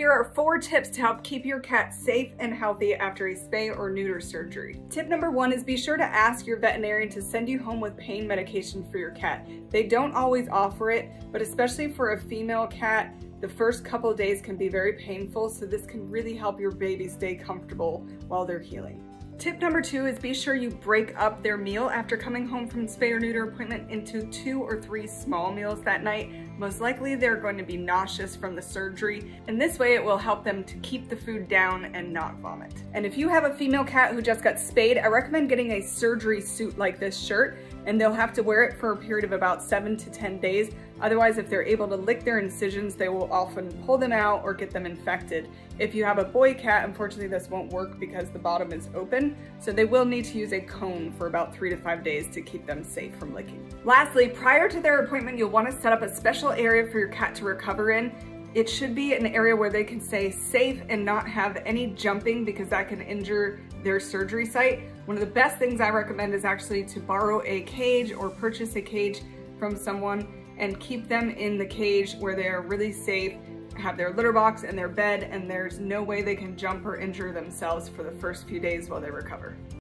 Here are four tips to help keep your cat safe and healthy after a spay or neuter surgery. Tip number one is be sure to ask your veterinarian to send you home with pain medication for your cat. They don't always offer it, but especially for a female cat, the first couple days can be very painful, so this can really help your baby stay comfortable while they're healing. Tip number two is be sure you break up their meal after coming home from spay or neuter appointment into two or three small meals that night. Most likely they're going to be nauseous from the surgery, and this way it will help them to keep the food down and not vomit. And if you have a female cat who just got spayed, I recommend getting a surgery suit like this shirt and they'll have to wear it for a period of about seven to 10 days. Otherwise, if they're able to lick their incisions, they will often pull them out or get them infected. If you have a boy cat, unfortunately this won't work because the bottom is open, so they will need to use a cone for about three to five days to keep them safe from licking. Lastly, prior to their appointment, you'll wanna set up a special area for your cat to recover in. It should be an area where they can stay safe and not have any jumping because that can injure their surgery site. One of the best things I recommend is actually to borrow a cage or purchase a cage from someone and keep them in the cage where they are really safe, have their litter box and their bed, and there's no way they can jump or injure themselves for the first few days while they recover.